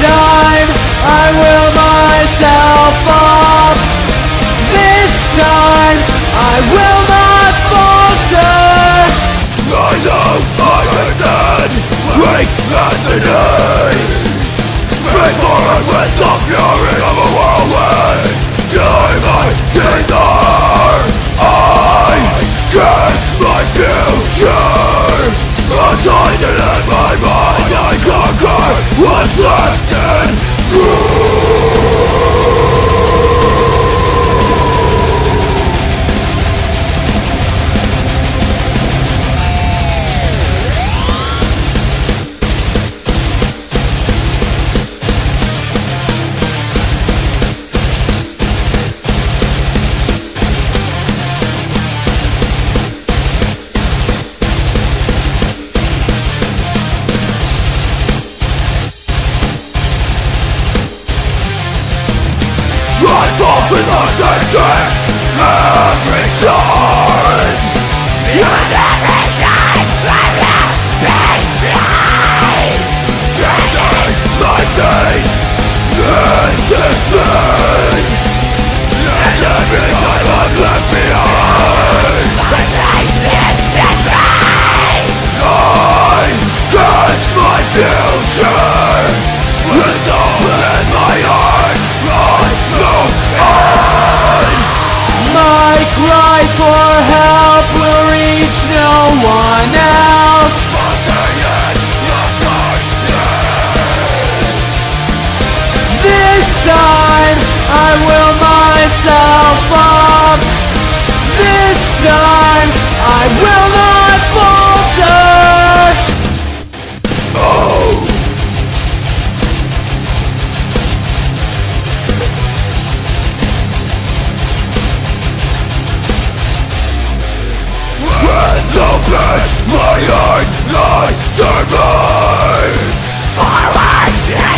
time I will myself up. This time I will not falter. I know I understand. Wake at the days Before I with the fury of a With our same tracks Survive! Far away!